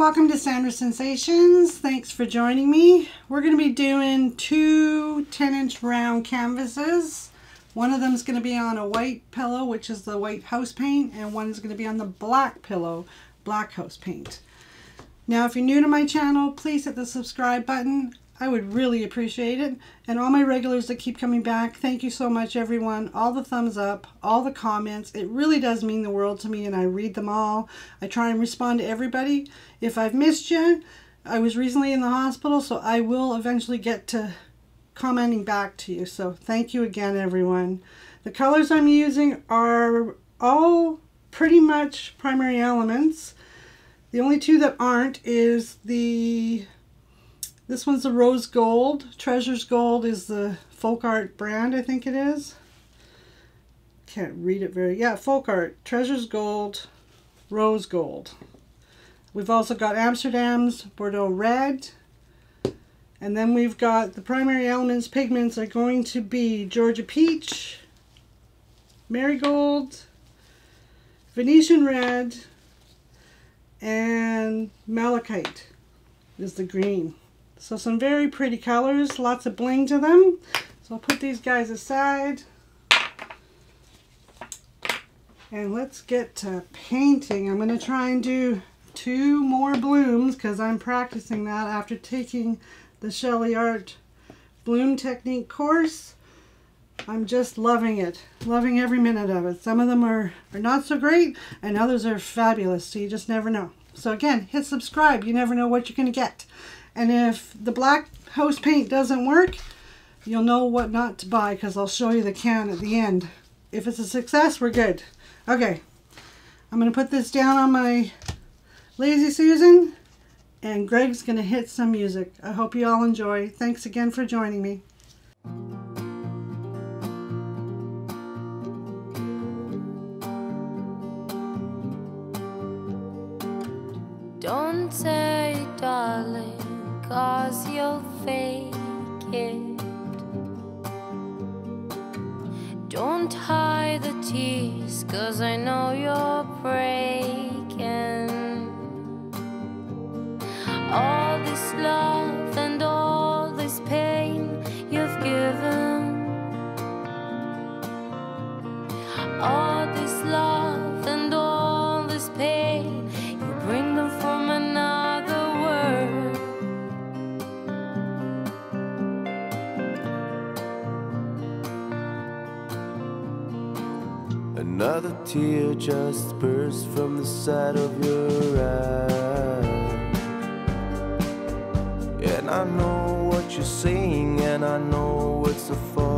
Welcome to Sandra's Sensations. Thanks for joining me. We're going to be doing two 10 inch round canvases. One of them is going to be on a white pillow, which is the white house paint, and one is going to be on the black pillow, black house paint. Now if you're new to my channel, please hit the subscribe button. I would really appreciate it. And all my regulars that keep coming back, thank you so much, everyone. All the thumbs up, all the comments. It really does mean the world to me, and I read them all. I try and respond to everybody. If I've missed you, I was recently in the hospital, so I will eventually get to commenting back to you. So thank you again, everyone. The colors I'm using are all pretty much primary elements. The only two that aren't is the this one's the Rose Gold. Treasures Gold is the folk art brand, I think it is. Can't read it very... Yeah, folk art. Treasures Gold, Rose Gold. We've also got Amsterdam's Bordeaux Red. And then we've got the primary elements, pigments are going to be Georgia Peach, Marigold, Venetian Red, and Malachite is the green. So some very pretty colors, lots of bling to them. So I'll put these guys aside. And let's get to painting. I'm going to try and do two more blooms because I'm practicing that after taking the Shelly Art Bloom Technique course. I'm just loving it. Loving every minute of it. Some of them are, are not so great and others are fabulous. So you just never know. So again, hit subscribe. You never know what you're going to get. And if the black house paint doesn't work, you'll know what not to buy because I'll show you the can at the end. If it's a success, we're good. Okay, I'm going to put this down on my Lazy Susan and Greg's going to hit some music. I hope you all enjoy. Thanks again for joining me. Don't say, darling cause you'll fake it. Don't hide the tears, cause I know you're breaking. All this love tear just burst from the side of your eye. And I know what you're saying, and I know it's a fucking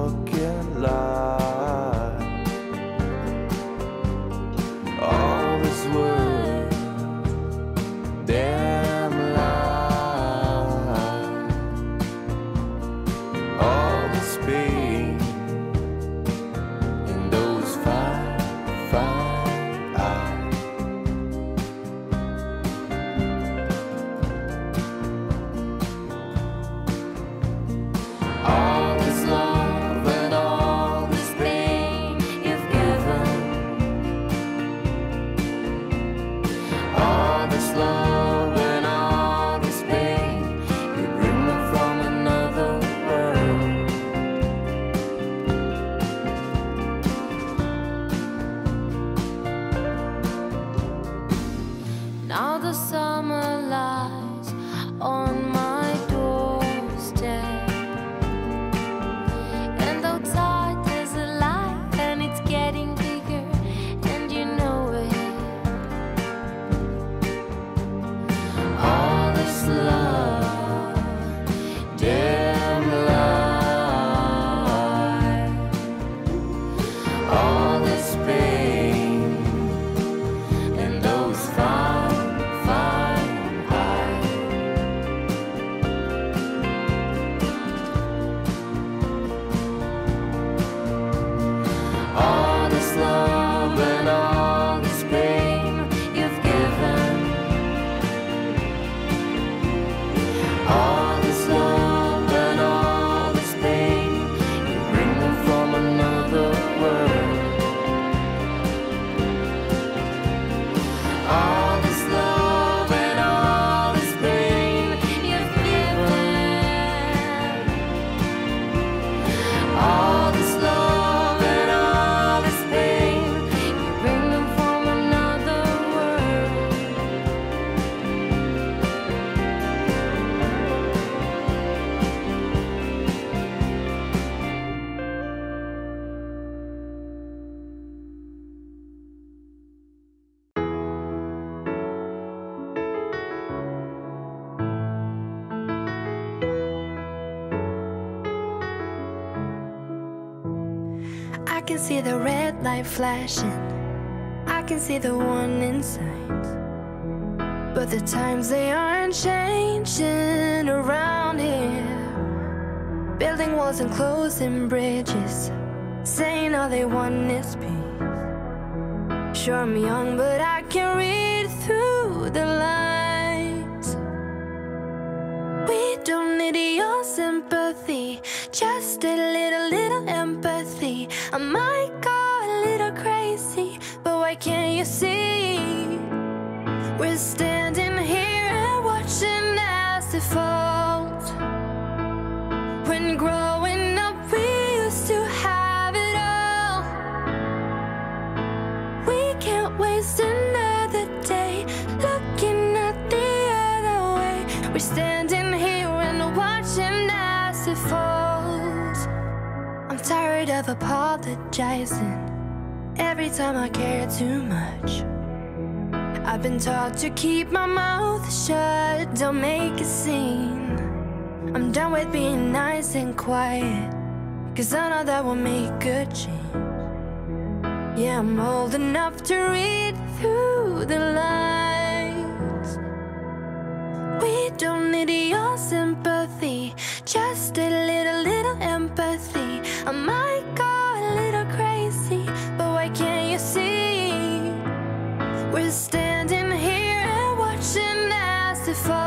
can see the red light flashing. I can see the in sight. But the times they aren't changing around here. Building walls and closing bridges. Saying all they want is peace. Sure, I'm young, but I can read don't need your sympathy, just a little, little empathy. I might go a little crazy, but why can't you see? We're standing apologizing every time I care too much. I've been taught to keep my mouth shut, don't make a scene. I'm done with being nice and quiet, cause I know that will make a change. Yeah, I'm old enough to read through the lines. We don't need your sympathy, just a little, little empathy. I might see? We're standing here and watching as it falls.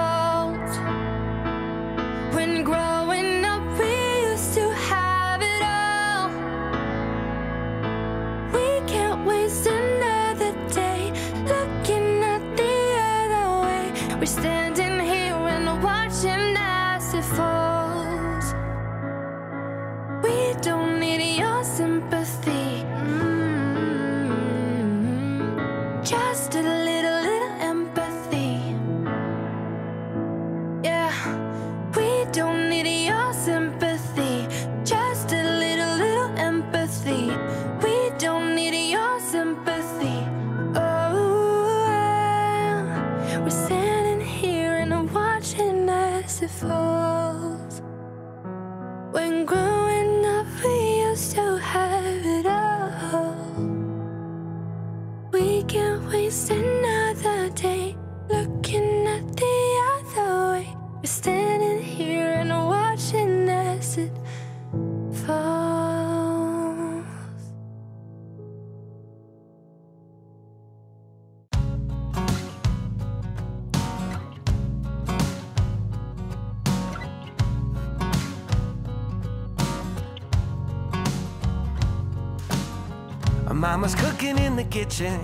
Mama's cooking in the kitchen,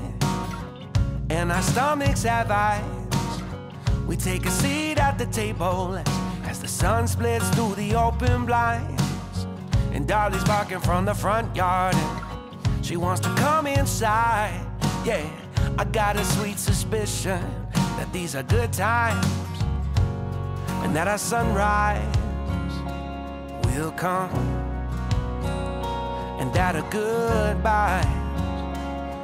and our stomachs have eyes. We take a seat at the table as the sun splits through the open blinds. And Dolly's barking from the front yard, and she wants to come inside. Yeah, I got a sweet suspicion that these are good times, and that our sunrise will come and that a goodbye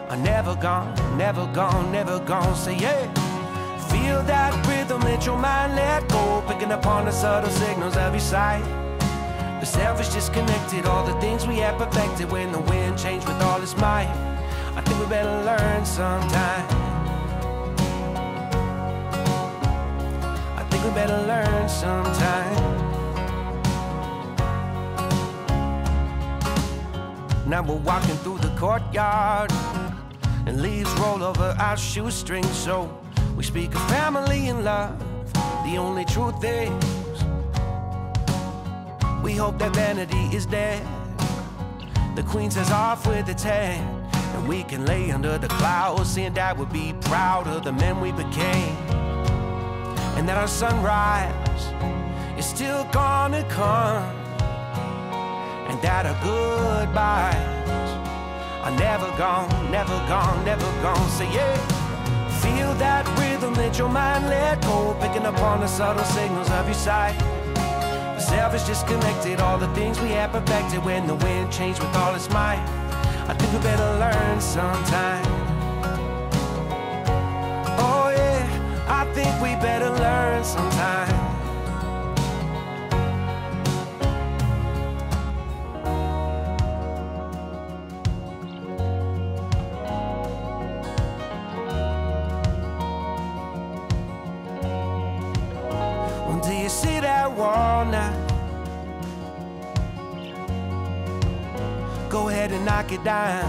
are never gone, never gone, never gone. Say yeah. Feel that rhythm, let your mind let go, picking up on the subtle signals of your sight. The selfish disconnected, all the things we had perfected when the wind changed with all its might. I think we better learn sometime. I think we better learn sometime. Now we're walking through the courtyard, and leaves roll over our shoestrings. So we speak of family and love. The only truth is, we hope that vanity is dead. The queen says off with its head, and we can lay under the clouds, saying that we'll be proud of the men we became, and that our sunrise is still gonna come and that our goodbyes never gone, never gone, never gone. Say yeah, feel that rhythm, let your mind let go, picking up on the subtle signals of your sight. The self is disconnected, all the things we had perfected when the wind changed with all its might. I think we better learn sometime. Knock it down.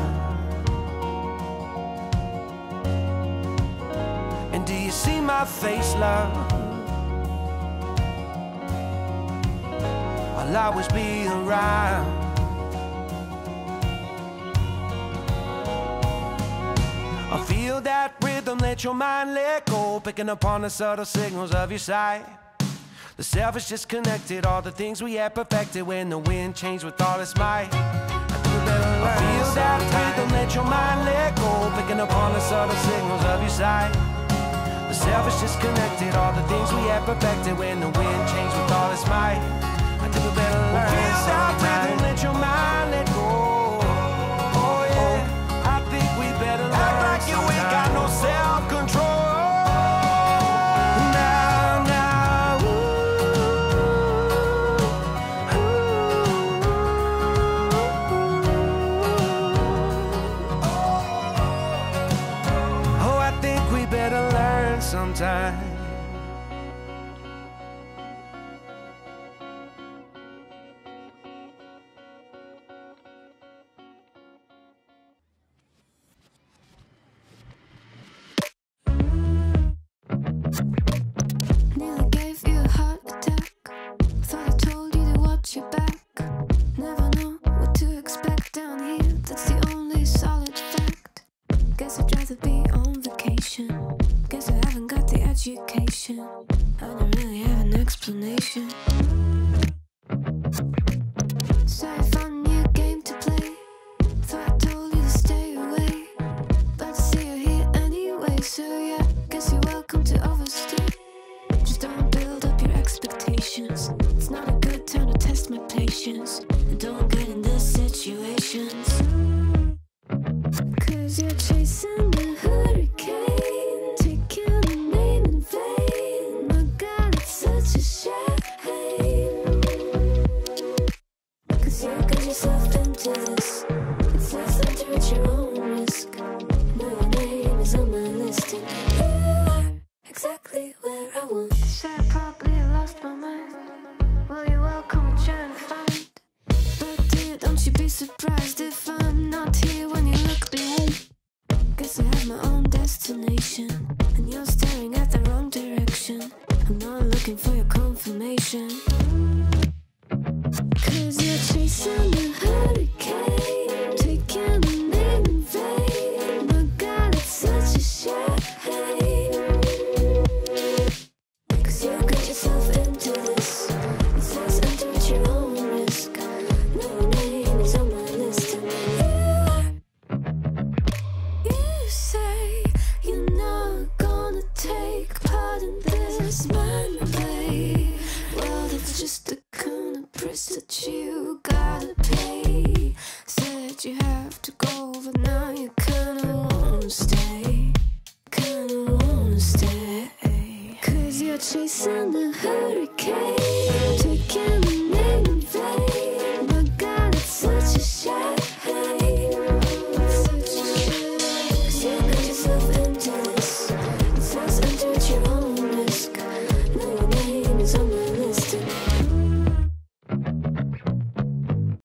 And do you see my face, love? I'll always be around. I feel that rhythm, let your mind let go, picking up on the subtle signals of your sight. The self is disconnected, all the things we had perfected when the wind changed with all its might. I feel that rhythm, let your mind let go, picking up on the subtle signals of your sight. The self is disconnected, all the things we had perfected when the wind changed with all its might. I think we better learn. Feel that rhythm, let your mind expectations. It's not a good time to test my patience. have to go, but now you kinda wanna stay. Cause you're chasing the hurricane.